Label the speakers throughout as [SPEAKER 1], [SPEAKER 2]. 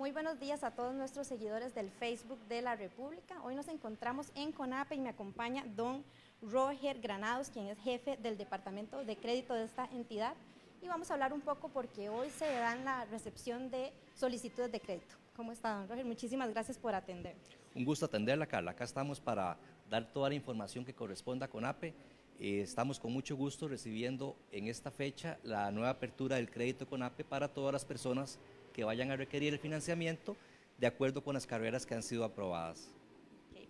[SPEAKER 1] Muy buenos días a todos nuestros seguidores del Facebook de la República. Hoy nos encontramos en CONAPE y me acompaña don Roger Granados, quien es jefe del Departamento de Crédito de esta entidad. Y vamos a hablar un poco porque hoy se dan la recepción de solicitudes de crédito. ¿Cómo está, don Roger? Muchísimas gracias por atender.
[SPEAKER 2] Un gusto atenderla, Carla. Acá estamos para dar toda la información que corresponda a CONAPE. Eh, estamos con mucho gusto recibiendo en esta fecha la nueva apertura del crédito CONAPE para todas las personas vayan a requerir el financiamiento de acuerdo con las carreras que han sido aprobadas.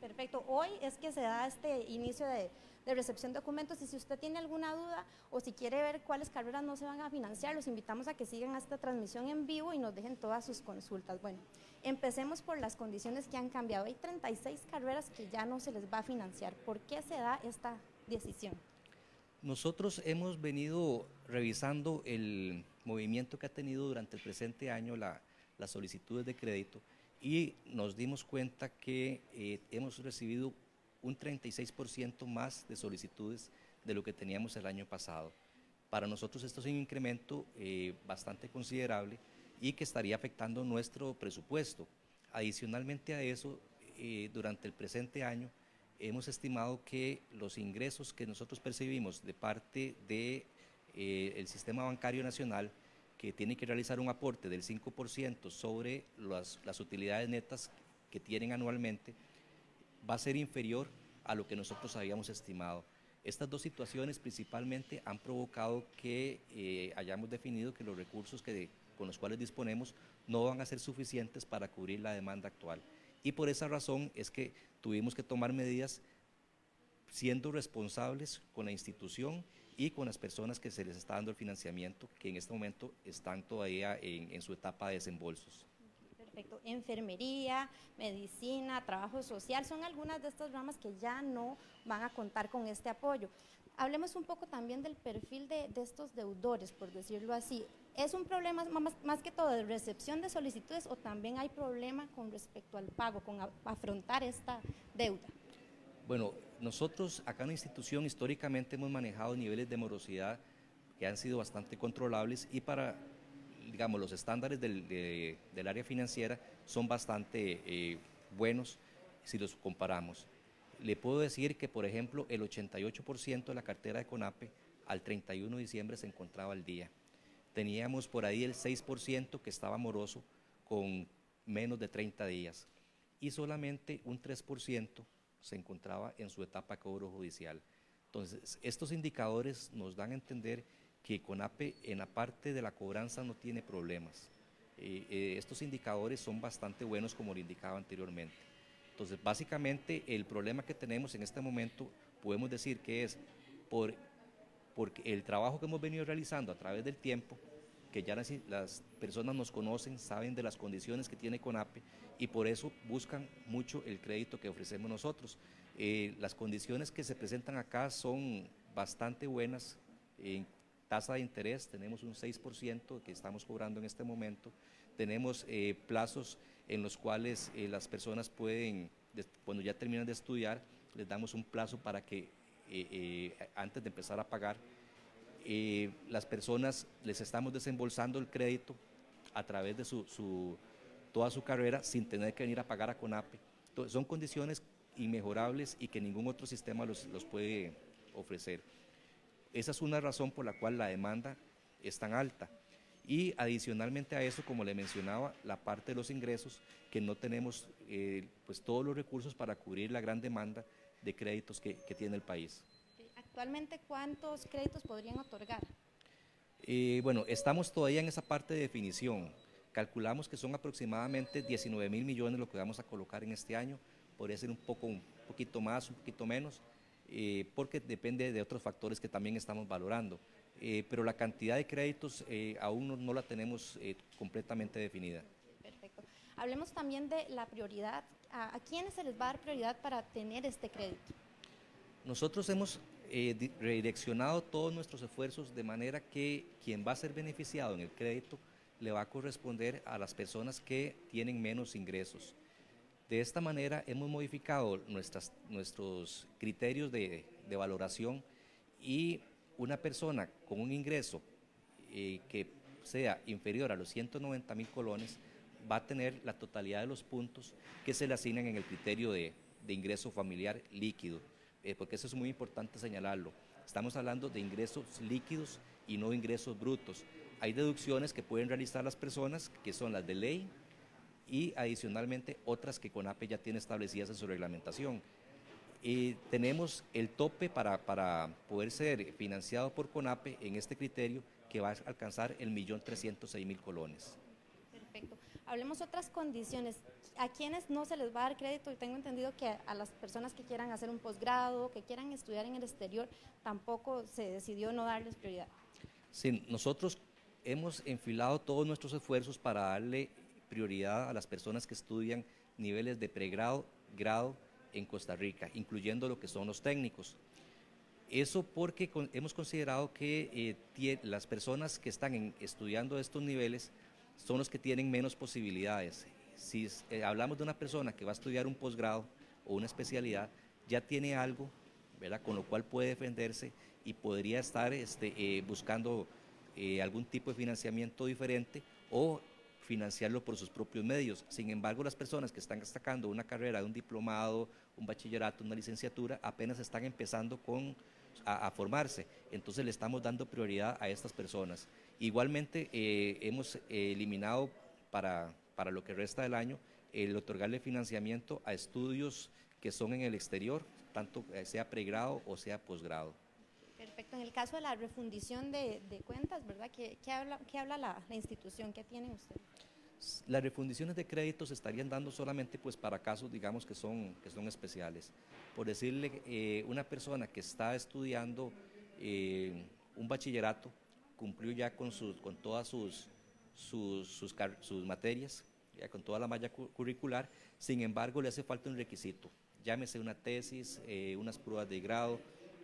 [SPEAKER 1] perfecto. Hoy es que se da este inicio de, recepción de documentos y si usted tiene alguna duda o si quiere ver cuáles carreras no se van a financiar, los invitamos a que sigan esta transmisión en vivo y nos dejen todas sus consultas. Bueno, empecemos por las condiciones que han cambiado. Hay 36 carreras que ya no se les va a financiar. ¿Por qué se da esta decisión?
[SPEAKER 2] Nosotros hemos venido revisando el movimiento que ha tenido durante el presente año las solicitudes de crédito y nos dimos cuenta que eh, hemos recibido un 36% más de solicitudes de lo que teníamos el año pasado. Para nosotros esto es un incremento eh, bastante considerable y que estaría afectando nuestro presupuesto. Adicionalmente a eso, eh, durante el presente año hemos estimado que los ingresos que nosotros percibimos de parte del de, eh, sistema bancario nacional, que tiene que realizar un aporte del 5% sobre las, utilidades netas que tienen anualmente, va a ser inferior a lo que nosotros habíamos estimado. Estas dos situaciones principalmente han provocado que eh, hayamos definido que los recursos con los cuales disponemos no van a ser suficientes para cubrir la demanda actual. Y por esa razón es que tuvimos que tomar medidas siendo responsables con la institución y con las personas que se les está dando el financiamiento, que en este momento están todavía en, su etapa de desembolsos.
[SPEAKER 1] Perfecto. Enfermería, medicina, trabajo social, son algunas de estas ramas que ya no van a contar con este apoyo. Hablemos un poco también del perfil de, estos deudores, por decirlo así. ¿Es un problema más, que todo de recepción de solicitudes o también hay problema con respecto al pago, con afrontar esta deuda?
[SPEAKER 2] Bueno, nosotros acá en la institución históricamente hemos manejado niveles de morosidad que han sido bastante controlables y para, digamos, los estándares del, área financiera son bastante eh, buenos si los comparamos. Le puedo decir que, por ejemplo, el 88% de la cartera de CONAPE al 31 de diciembre se encontraba al día teníamos por ahí el 6% que estaba moroso con menos de 30 días y solamente un 3% se encontraba en su etapa de cobro judicial. Entonces, estos indicadores nos dan a entender que CONAPE en la parte de la cobranza no tiene problemas. Eh, eh, estos indicadores son bastante buenos como lo indicaba anteriormente. Entonces, básicamente el problema que tenemos en este momento podemos decir que es por porque el trabajo que hemos venido realizando a través del tiempo, que ya las, personas nos conocen, saben de las condiciones que tiene CONAPE y por eso buscan mucho el crédito que ofrecemos nosotros. Eh, las condiciones que se presentan acá son bastante buenas. En tasa de interés tenemos un 6% que estamos cobrando en este momento. Tenemos eh, plazos en los cuales eh, las personas pueden, cuando ya terminan de estudiar, les damos un plazo para que eh, eh, antes de empezar a pagar, eh, las personas les estamos desembolsando el crédito a través de su, toda su carrera sin tener que venir a pagar a CONAPE. son condiciones inmejorables y que ningún otro sistema los, los puede ofrecer. Esa es una razón por la cual la demanda es tan alta. Y adicionalmente a eso, como le mencionaba, la parte de los ingresos, que no tenemos pues todos los recursos para cubrir la gran demanda de créditos que, tiene el país.
[SPEAKER 1] ¿Actualmente cuántos créditos podrían otorgar?
[SPEAKER 2] Eh, bueno, estamos todavía en esa parte de definición. Calculamos que son aproximadamente 19 mil millones lo que vamos a colocar en este año. Podría ser un, poco, un poquito más, un poquito menos, eh, porque depende de otros factores que también estamos valorando. Eh, pero la cantidad de créditos aún no, la tenemos completamente definida.
[SPEAKER 1] Hablemos también de la prioridad. ¿A, quiénes se les va a dar prioridad para tener este crédito?
[SPEAKER 2] Nosotros hemos eh, redireccionado todos nuestros esfuerzos de manera que quien va a ser beneficiado en el crédito le va a corresponder a las personas que tienen menos ingresos. De esta manera hemos modificado nuestros criterios de, valoración y una persona con un ingreso eh, que sea inferior a los 190 mil colones va a tener la totalidad de los puntos que se le asignan en el criterio de, ingreso familiar líquido, eh, porque eso es muy importante señalarlo. Estamos hablando de ingresos líquidos y no ingresos brutos. Hay deducciones que pueden realizar las personas, que son las de ley, y adicionalmente otras que CONAPE ya tiene establecidas en su reglamentación. Y tenemos el tope para, para poder ser financiado por CONAPE en este criterio que va a alcanzar el millón trescientos seis mil colones.
[SPEAKER 1] Hablemos otras condiciones. ¿A quienes no se les va a dar crédito? Y tengo entendido que a las personas que quieran hacer un posgrado, que quieran estudiar en el exterior, tampoco se decidió no darles prioridad.
[SPEAKER 2] Sí, nosotros hemos enfilado todos nuestros esfuerzos para darle prioridad a las personas que estudian niveles de pregrado, grado en Costa Rica, incluyendo lo que son los técnicos. Eso porque hemos considerado que eh, las personas que están estudiando estos niveles son los que tienen menos posibilidades. Si eh, hablamos de una persona que va a estudiar un posgrado o una especialidad, ya tiene algo, ¿verdad? Con lo cual puede defenderse y podría estar este, eh, buscando algún tipo de financiamiento diferente o financiarlo por sus propios medios. Sin embargo, las personas que están destacando una carrera un diplomado, un bachillerato, una licenciatura, apenas están empezando con, a, formarse. Entonces le estamos dando prioridad a estas personas. Igualmente, eh, hemos eh, eliminado para, para lo que resta del año el otorgarle financiamiento a estudios que son en el exterior, tanto eh, sea pregrado o sea posgrado.
[SPEAKER 1] Perfecto. En el caso de la refundición de, cuentas, ¿verdad? ¿Qué, habla, qué habla la, institución? ¿Qué tiene usted?
[SPEAKER 2] Las refundiciones de créditos se estarían dando solamente pues para casos, digamos, que son, que son especiales. Por decirle, eh, una persona que está estudiando eh, un bachillerato, cumplió ya con, sus, con todas sus, sus, sus, materias, ya con toda la malla curricular, sin embargo le hace falta un requisito, llámese una tesis, eh, unas pruebas de grado,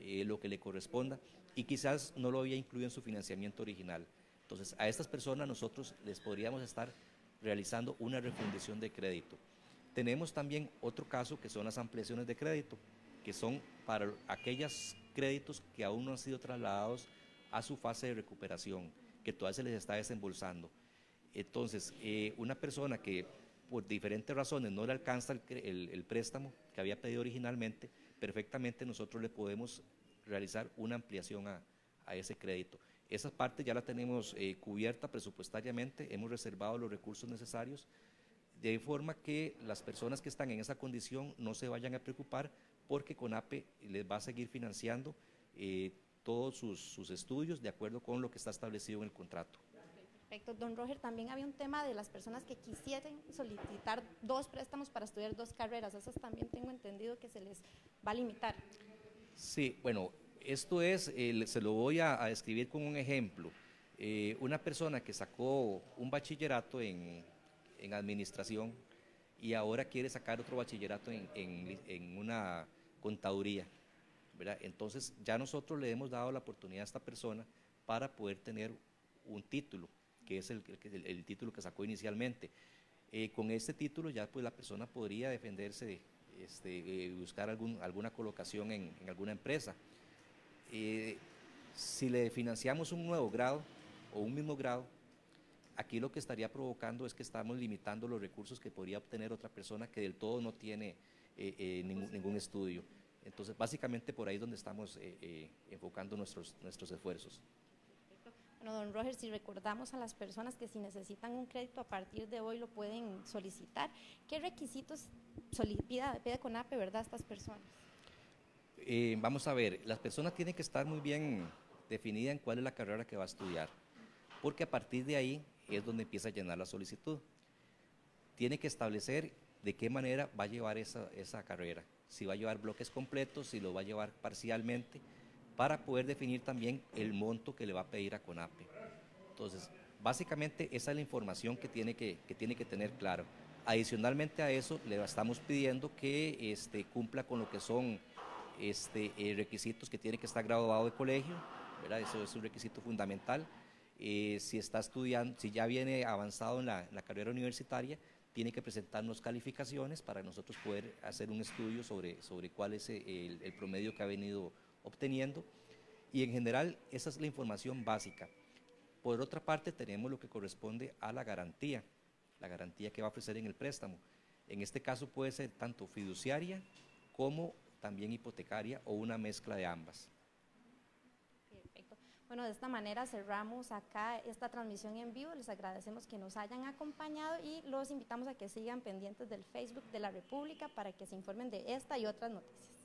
[SPEAKER 2] eh, lo que le corresponda y quizás no lo había incluido en su financiamiento original. Entonces, a estas personas nosotros les podríamos estar realizando una refundición de crédito. Tenemos también otro caso que son las ampliaciones de crédito, que son para aquellos créditos que aún no han sido trasladados a su fase de recuperación, que todavía se les está desembolsando. Entonces, eh, una persona que por diferentes razones no le alcanza el préstamo que había pedido originalmente, perfectamente nosotros le podemos realizar una ampliación a, ese crédito. Esa parte ya la tenemos eh, cubierta presupuestariamente, hemos reservado los recursos necesarios, de forma que las personas que están en esa condición no se vayan a preocupar porque CONAPE les va a seguir financiando eh, todos sus estudios de acuerdo con lo que está establecido en el contrato.
[SPEAKER 1] Perfecto. Don Roger, también había un tema de las personas que quisieran solicitar dos préstamos para estudiar dos carreras. Esas también tengo entendido que se les va a limitar.
[SPEAKER 2] Sí, bueno, esto es, se lo voy a, describir con un ejemplo. Eh, una persona que sacó un bachillerato en, administración y ahora quiere sacar otro bachillerato en, en una contaduría. ¿Verdad? Entonces ya nosotros le hemos dado la oportunidad a esta persona para poder tener un título que es el, el, título que sacó inicialmente. Eh, con este título ya pues la persona podría defenderse, este, eh, buscar algún, alguna colocación en, alguna empresa. Eh, si le financiamos un nuevo grado o un mismo grado, aquí lo que estaría provocando es que estamos limitando los recursos que podría obtener otra persona que del todo no tiene ningún, ningún, estudio. Entonces, básicamente por ahí es donde estamos enfocando nuestros, nuestros esfuerzos.
[SPEAKER 1] Bueno, don Roger, si recordamos a las personas que si necesitan un crédito a partir de hoy lo pueden solicitar, ¿qué requisitos pide, pide CONAPE, verdad, estas personas?
[SPEAKER 2] Eh, vamos a ver, las personas tienen que estar muy bien definidas en cuál es la carrera que va a estudiar, porque a partir de ahí es donde empieza a llenar la solicitud. Tiene que establecer de qué manera va a llevar esa, esa carrera, si va a llevar bloques completos, si lo va a llevar parcialmente, para poder definir también el monto que le va a pedir a CONAPE. Entonces, básicamente esa es la información que tiene que, tiene que tener claro. Adicionalmente a eso, le estamos pidiendo que este, cumpla con lo que son este, eh, requisitos que tiene que estar graduado de colegio, ¿verdad? eso es un requisito fundamental. Eh, si está estudiando, si ya viene avanzado en la, carrera universitaria, tiene que presentarnos calificaciones para nosotros poder hacer un estudio sobre, sobre cuál es el, el promedio que ha venido obteniendo y en general esa es la información básica. Por otra parte tenemos lo que corresponde a la garantía. la garantía que va a ofrecer en el préstamo. En este caso puede ser tanto fiduciaria como también hipotecaria o una mezcla de ambas.
[SPEAKER 1] Bueno, de esta manera cerramos acá esta transmisión en vivo. Les agradecemos que nos hayan acompañado y los invitamos a que sigan pendientes del Facebook de la República para que se informen de esta y otras noticias.